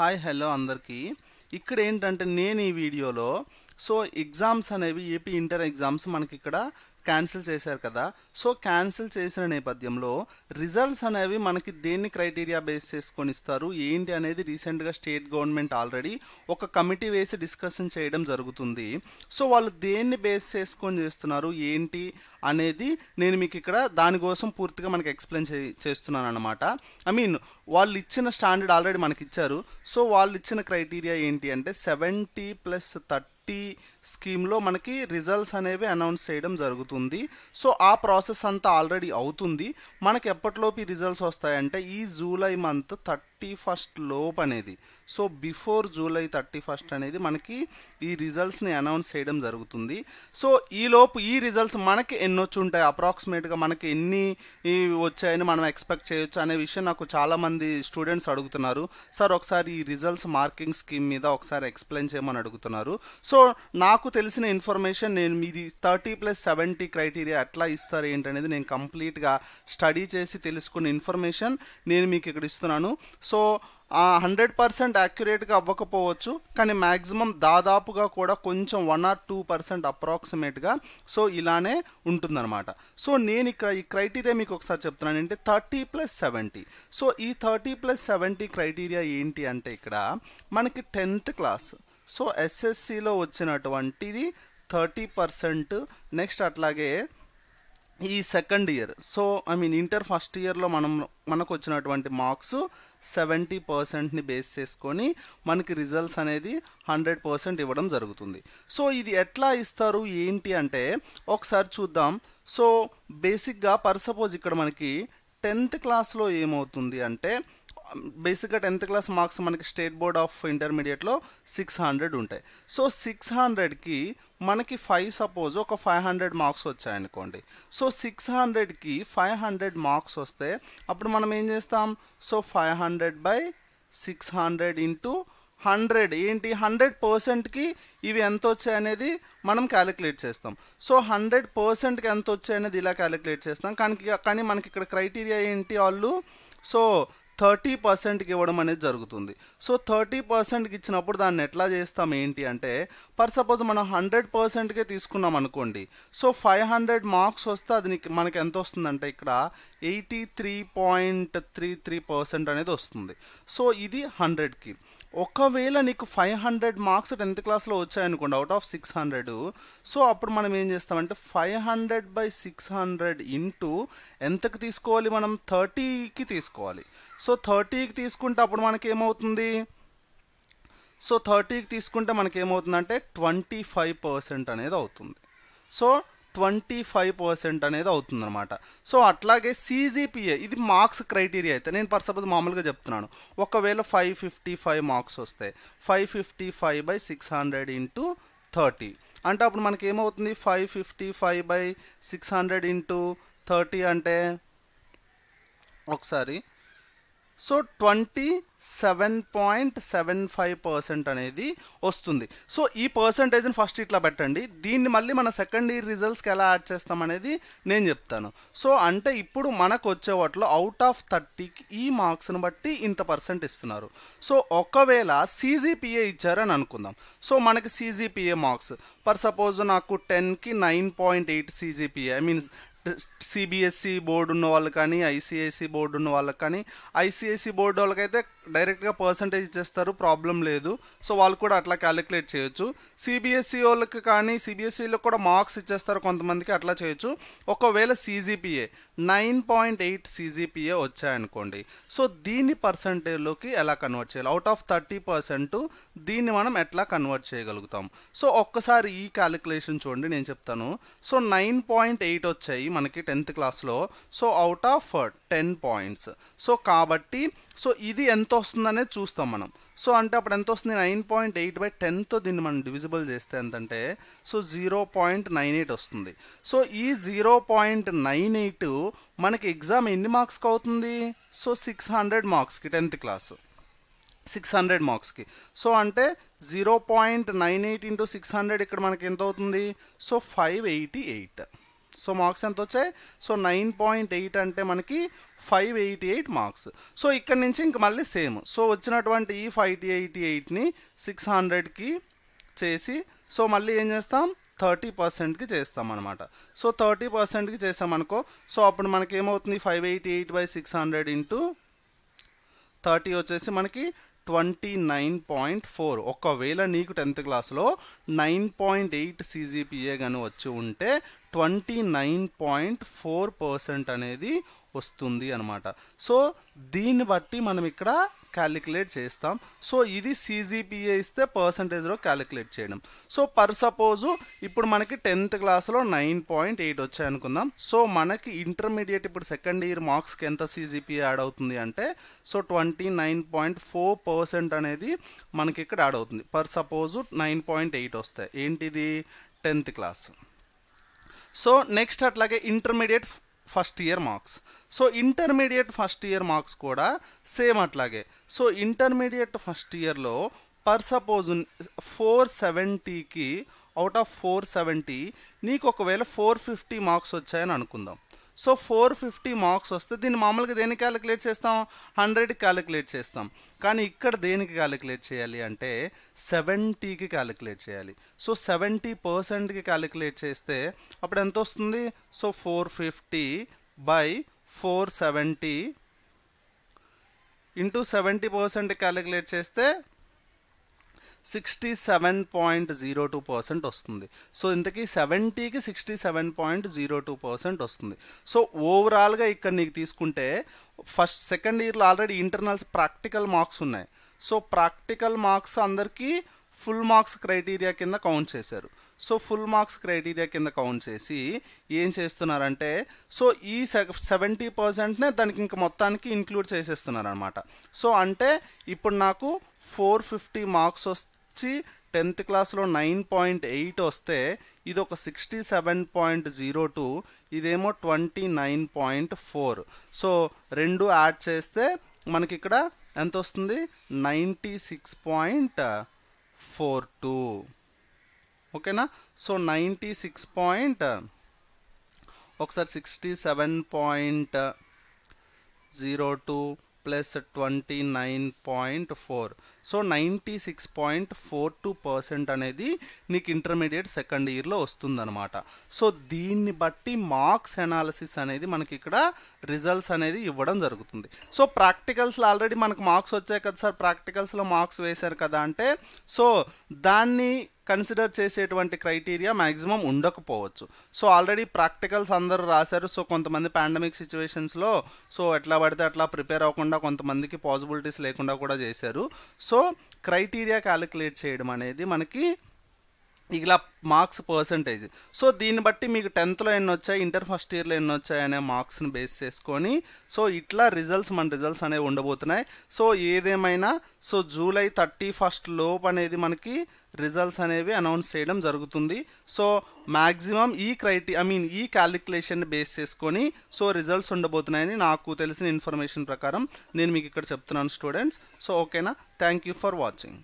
Hi hello అందరికీ. ఇక్కడ ఏంటంటే నేను ఈ వీడియోలో సో ఎగ్జామ్స్ అనేవి ఏపీ ఇంటర్ ఎగ్జామ్స్ మనకి ఇక్కడ క్యాన్సిల్ చేశారు కదా. సో క్యాన్సిల్ చేసిన నేపథ్యంలో రిజల్ట్స్ అనేవి మనకి దేన్ని క్రైటీరియా బేస్ చేసుకొని ఇస్తారు? ఏంటి అనేది రీసెంట్గా స్టేట్ గవర్నమెంట్ ఆల్రెడీ ఒక కమిటీ వేసి డిస్కషన్ చేయడం జరుగుతుంది. సో వాళ్ళు దేన్ని బేస్ చేసుకొని చేస్తున్నారు? ఏంటి అనేది నేను మీకు ఇక్కడ దానికోసం పూర్తిగా మనకి ఎక్స్ప్లెయిన్ చే చేస్తున్నాను అనమాట ఐ మీన్ వాళ్ళు ఇచ్చిన స్టాండర్డ్ ఆల్రెడీ మనకి ఇచ్చారు సో వాళ్ళు ఇచ్చిన క్రైటీరియా ఏంటి అంటే సెవెంటీ ప్లస్ థర్టీ స్కీమ్లో మనకి రిజల్ట్స్ అనేవి అనౌన్స్ చేయడం జరుగుతుంది. సో ఆ ప్రాసెస్ అంతా ఆల్రెడీ అవుతుంది. మనకి ఎప్పటిలోపు ఈ రిజల్ట్స్ వస్తాయంటే ఈ July month thirty thirty first లోపు అనేది so before July thirty first అనేది మనకి ఈ రిజల్ట్స్ని అనౌన్స్ చేయడం జరుగుతుంది. సో ఈ లోపు ఈ రిజల్ట్స్ మనకి ఎన్ని వచ్చి ఉంటాయి అప్రాక్సిమేట్గా మనకి ఎన్ని వచ్చాయని మనం ఎక్స్పెక్ట్ చేయొచ్చు అనే విషయం నాకు చాలామంది స్టూడెంట్స్ అడుగుతున్నారు. సార్ ఒకసారి ఈ రిజల్ట్స్ మార్కింగ్ స్కీమ్ మీద ఒకసారి ఎక్స్ప్లెయిన్ చేయమని అడుగుతున్నారు. సో నాకు తెలిసిన ఇన్ఫర్మేషన్ నేను మీది థర్టీ ప్లస్ సెవెంటీ క్రైటీరియా ఎట్లా ఇస్తారు ఏంటనేది నేను కంప్లీట్గా స్టడీ చేసి తెలుసుకున్న ఇన్ఫర్మేషన్ నేను మీకు ఇక్కడ ఇస్తున్నాను. సో హండ్రెడ్ పర్సెంట్ యాక్యురేట్గా అవ్వకపోవచ్చు కానీ మ్యాక్సిమం దాదాపుగా కూడా కొంచెం వన్ ఆర్ టూ పర్సెంట్ అప్రాక్సిమేట్గా సో ఇలానే ఉంటుందన్నమాట. సో నేను ఇక్కడ ఈ క్రైటీరియా మీకు ఒకసారి చెప్తున్నాను. అంటే థర్టీ ప్లస్ సెవెంటీ. సో ఈ థర్టీ ప్లస్ సెవెంటీ క్రైటీరియా ఏంటి అంటే ఇక్కడ మనకి టెన్త్ క్లాస్. సో ఎస్ఎస్సిలో వచ్చినటువంటిది థర్టీ పర్సెంట్. నెక్స్ట్ అట్లాగే ఈ second year so I mean inter first ఇయర్లో మనం మనకు వచ్చినటువంటి మార్క్స్ సెవెంటీ పర్సెంట్ని బేస్ చేసుకొని మనకి రిజల్ట్స్ అనేది హండ్రెడ్ పర్సెంట్ ఇవ్వడం జరుగుతుంది. సో ఇది ఎట్లా ఇస్తారు? ఏంటి అంటే ఒకసారి చూద్దాం. సో బేసిక్గా పర్ సపోజ్ ఇక్కడ మనకి టెన్త్ క్లాస్లో ఏమవుతుంది అంటే బేసిక్గా టెన్త్ క్లాస్ మార్క్స్ మనకి స్టేట్ బోర్డ్ ఆఫ్ ఇంటర్మీడియట్లో సిక్స్ హండ్రెడ్ ఉంటాయి. సో సిక్స్ హండ్రెడ్కి మనకి ఫైవ్ సపోజ్ ఒక ఫైవ్ హండ్రెడ్ మార్క్స్ వచ్చాయనుకోండి. సో సిక్స్ హండ్రెడ్కి ఫైవ్ హండ్రెడ్ మార్క్స్ వస్తే అప్పుడు మనం ఏం చేస్తాం? So five hundred by six hundred into hundred. ఏంటి? హండ్రెడ్ పర్సెంట్కి ఇవి ఎంత వచ్చాయనేది మనం క్యాలిక్యులేట్ చేస్తాం. సో హండ్రెడ్ పర్సెంట్కి ఎంత వచ్చాయనేది ఇలా క్యాలిక్యులేట్ చేస్తాం. కానీ కానీ మనకి ఇక్కడ క్రైటీరియా ఏంటి వాళ్ళు? సో థర్టీ పర్సెంట్కి ఇవ్వడం అనేది జరుగుతుంది. సో థర్టీ పర్సెంట్కి ఇచ్చినప్పుడు దాన్ని ఎట్లా చేస్తాం ఏంటి అంటే పర్ సపోజ్ మనం హండ్రెడ్ పర్సెంట్కే తీసుకున్నాం అనుకోండి. సో ఫైవ్ హండ్రెడ్ మార్క్స్ వస్తే అది నీకు మనకి ఎంత వస్తుందంటే ఇక్కడ eighty three point three three percent అనేది వస్తుంది. సో ఇది హండ్రెడ్కి. ఒకవేళ నీకు ఫైవ్ హండ్రెడ్ మార్క్స్ టెన్త్ క్లాస్లో వచ్చాయనుకోండి out of six hundred so అప్పుడు మనం ఏం చేస్తామంటే five hundred by six hundred into ఎంతకు తీసుకోవాలి మనం? థర్టీకి తీసుకోవాలి. సో థర్టీకి తీసుకుంటే అప్పుడు మనకి ఏమవుతుంది? సో థర్టీకి తీసుకుంటే మనకి ఏమవుతుందంటే ట్వంటీ ఫైవ్ పర్సెంట్ అనేది అవుతుంది. సో ట్వంటీ ఫైవ్ పర్సెంట్ అనేది అవుతుందన్నమాట. సో అట్లాగే సీజీపీఏ ఇది మార్క్స్ క్రైటీరియా అయితే నేను పర్ సపోజ్ మామూలుగా చెప్తున్నాను. ఒకవేళ ఫైవ్ ఫిఫ్టీ ఫైవ్ మార్క్స్ వస్తాయి. Five fifty five by six hundred into thirty. అంటే అప్పుడు మనకి ఏమవుతుంది five fifty five by six hundred into thirty అంటే ఒకసారి so twenty seven point seven five percent అనేది వస్తుంది. సో ఈ పర్సంటేజ్ని ఫస్ట్ ఇట్లా పెట్టండి. దీన్ని మళ్ళీ మన సెకండ్ ఇయర్ రిజల్ట్స్కి ఎలా యాడ్ చేస్తామనేది నేను చెప్తాను. సో అంటే ఇప్పుడు మనకు వచ్చే వాటిలో అవుట్ ఆఫ్ థర్టీకి ఈ మార్క్స్ని బట్టి ఇంత పర్సెంట్ ఇస్తున్నారు. సో ఒకవేళ సీజీపీఏ ఇచ్చారని అనుకుందాం. సో మనకి సీజీపీఏ మార్క్స్. పర్ సపోజ్ నాకు టెన్కి nine point eight CGPA I mean CBSE board ఉన్న వాళ్ళకి కానీ ఐసిఐసి బోర్డు ఉన్న వాళ్ళకి కానీ ఐసిఐసి బోర్డు వాళ్ళకైతే డైరెక్ట్గా పర్సంటేజ్ ఇచ్చేస్తారు ప్రాబ్లం లేదు. సో వాళ్ళు కూడా అట్లా క్యాలిక్యులేట్ చేయొచ్చు. సిబిఎస్ఈ వాళ్ళకి కానీ సిబిఎస్ఈలో కూడా మార్క్స్ ఇచ్చేస్తారు కొంతమందికి అట్లా చేయొచ్చు. ఒకవేళ CGPA nine point eight CGPA వచ్చాయనుకోండి. So దీన్ని పర్సంటేజ్లోకి ఎలా కన్వర్ట్ చేయాలి? అవుట్ ఆఫ్ థర్టీ పర్సెంట్ దీన్ని మనం ఎట్లా కన్వర్ట్ చేయగలుగుతాం? సో ఒక్కసారి ఈ క్యాలిక్యులేషన్ చూడండి నేను చెప్తాను. సో నైన్ పాయింట్ ఎయిట్ వచ్చాయి మనకి టెన్త్ క్లాస్లో so out of ten points so కాబట్టి సో ఇది ఎంత వస్తుందనేది చూస్తాం మనం. సో అంటే అప్పుడు ఎంత వస్తుంది నైన్ పాయింట్ ఎయిట్ బై టెన్తో దీన్ని మనం డివిజిబుల్ చేస్తే ఎంతంటే so zero point nine eight వస్తుంది. సో ఈ జీరో పాయింట్ నైన్ ఎయిట్ మనకి ఎగ్జామ్ ఎన్ని మార్క్స్కి అవుతుంది? సో సిక్స్ హండ్రెడ్ మార్క్స్కి టెన్త్ క్లాసు సిక్స్ హండ్రెడ్ మార్క్స్కి సో అంటే zero point nine eight into six hundred ఇక్కడ మనకి ఎంత అవుతుంది? So five eighty eight so marks ఎంత వచ్చాయి సో నైన్ పాయింట్ ఎయిట్ అంటే మనకి five eighty eight marks so ఇక్కడ నుంచి ఇంక మళ్ళీ సేమ్ సో వచ్చినటువంటి ఈ ఫైవ్ ఎయిటీ ఎయిట్ని సిక్స్ హండ్రెడ్కి చేసి సో మళ్ళీ ఏం చేస్తాం? థర్టీ పర్సెంట్కి చేస్తాం అనమాట సో థర్టీ పర్సెంట్కి చేసామనుకో సో అప్పుడు మనకి ఏమవుతుంది five eighty eight by six hundred into thirty వచ్చేసి మనకి ట్వంటీ నైన్ పాయింట్ ఫోర్ ఒకవేళ నీకు టెన్త్ క్లాస్లో నైన్ పాయింట్ ఎయిట్ సీజీపీఏ కానీ వచ్చి ఉంటే twenty nine point four percent అనేది వస్తుంది అనమాట సో దీన్ని బట్టి మనం ఇక్కడ క్యాలిక్యులేట్ చేస్తాం. సో ఇది సీజీపీఏ ఇస్తే పర్సంటేజ్లో క్యాలిక్యులేట్ చేయడం. సో పర్ సపోజు ఇప్పుడు మనకి టెన్త్ క్లాస్లో నైన్ పాయింట్ ఎయిట్ వచ్చాయి అనుకుందాం. సో మనకి ఇంటర్మీడియట్ ఇప్పుడు సెకండ్ ఇయర్ మార్క్స్కి ఎంత సీజీపీఏ యాడ్ అవుతుంది అంటే so twenty nine point four percent అనేది మనకి ఇక్కడ యాడ్ అవుతుంది. Per suppose nine point eight వస్తాయి. ఏంటిది? టెన్త్ క్లాస్ సో నెక్స్ట్ అట్లాగే intermediate first year marks so intermediate first year marks కూడా సేమ్ అట్లాగే. సో ఇంటర్మీడియట్ ఫస్ట్ ఇయర్లో పర్ సపోజ్ ఫోర్ సెవెంటీకి అవుట్ ఆఫ్ ఫోర్ సెవెంటీ నీకు ఒకవేళ ఫోర్ ఫిఫ్టీ మార్క్స్ వచ్చాయని అనుకుందాం. సో ఫోర్ ఫిఫ్టీ మార్క్స్ వస్తే దీన్ని మామూలుగా దేనికి క్యాలిక్యులేట్ చేస్తాం? హండ్రెడ్కి క్యాలిక్యులేట్ చేస్తాం. కానీ ఇక్కడ దేనికి క్యాలిక్యులేట్ చేయాలి అంటే సెవెంటీకి క్యాలిక్యులేట్ చేయాలి. సో సెవెంటీ పర్సెంట్కి క్యాలిక్యులేట్ చేస్తే అప్పుడు ఎంత వస్తుంది? So four fifty by four seventy into seventy percent calculate చేస్తే sixty seven point zero two percent వస్తుంది. సో ఇంతకీ సెవెంటీకి sixty seven point zero two percent వస్తుంది. సో ఓవరాల్గా ఇక్కడ నీకు తీసుకుంటే ఫస్ట్ సెకండ్ ఇయర్లో ఆల్రెడీ ఇంటర్నల్స్ ప్రాక్టికల్ మార్క్స్ ఉన్నాయి. సో ప్రాక్టికల్ మార్క్స్ అందరికీ ఫుల్ మార్క్స్ క్రైటీరియా కింద కౌంట్ చేశారు. సో ఫుల్ మార్క్స్ క్రైటీరియా కింద కౌంట్ చేసి ఏం చేస్తున్నారంటే సో ఈ సెవెంటీ పర్సెంట్నే దానికి ఇంక మొత్తానికి ఇంక్లూడ్ చేసేస్తున్నారు అనమాట సో అంటే ఇప్పుడు నాకు ఫోర్ ఫిఫ్టీ మార్క్స్ వచ్చి టెన్త్ క్లాస్లో నైన్ పాయింట్ ఎయిట్ వస్తే ఇది ఒక sixty seven point zero two ఇదేమో twenty nine point four. So రెండు యాడ్ చేస్తే మనకి ఇక్కడ ఎంత వస్తుంది? Ninety six point four two. ఓకేనా? సో నైంటీ సిక్స్ పాయింట్ ఒకసారి sixty seven point zero two plus twenty nine point four. So ninety six point four two percent అనేది నీకు ఇంటర్మీడియట్ సెకండ్ ఇయర్లో వస్తుందనమాట సో దీన్ని బట్టి మార్క్స్ అనాలిసిస్ అనేది మనకి ఇక్కడ రిజల్ట్స్ అనేది ఇవ్వడం జరుగుతుంది. సో ప్రాక్టికల్స్లో ఆల్రెడీ మనకు మార్క్స్ వచ్చాయి కదా సార్? ప్రాక్టికల్స్లో మార్క్స్ వేశారు కదా అంటే సో దాన్ని కన్సిడర్ చేసేటువంటి క్రైటీరియా మ్యాక్సిమం ఉండకపోవచ్చు. సో ఆల్రెడీ ప్రాక్టికల్స్ అందరూ రాశారు. సో కొంతమంది పాండమిక్ సిచ్యువేషన్స్లో సో ఎట్లా పడితే అట్లా ప్రిపేర్ అవ్వకుండా కొంతమందికి పాసిబిలిటీస్ లేకుండా కూడా చేశారు. సో క్రైటీరియా క్యాలిక్యులేట్ చేయడం అనేది మనకి ఇలా మార్క్స్ పర్సంటేజ్ సో దీన్ని బట్టి మీకు టెన్త్లో ఎన్ని వచ్చాయి ఇంటర్ ఫస్ట్ ఇయర్లో ఎన్ని వచ్చాయి అనే మార్క్స్ని బేస్ చేసుకొని సో ఇట్లా రిజల్ట్స్ మన రిజల్ట్స్ అనేవి ఉండబోతున్నాయి. సో ఏదేమైనా సో జూలై థర్టీ ఫస్ట్ లోపు అనేది మనకి రిజల్ట్స్ అనేవి అనౌన్స్ చేయడం జరుగుతుంది. సో మ్యాక్సిమం ఈ క్రైటీ ఐ మీన్ ఈ క్యాలిక్యులేషన్ బేస్ చేసుకొని సో రిజల్ట్స్ ఉండబోతున్నాయని నాకు తెలిసిన ఇన్ఫర్మేషన్ ప్రకారం నేను మీకు ఇక్కడ చెప్తున్నాను స్టూడెంట్స్ సో ఓకేనా థ్యాంక్ యూ ఫర్ వాచింగ్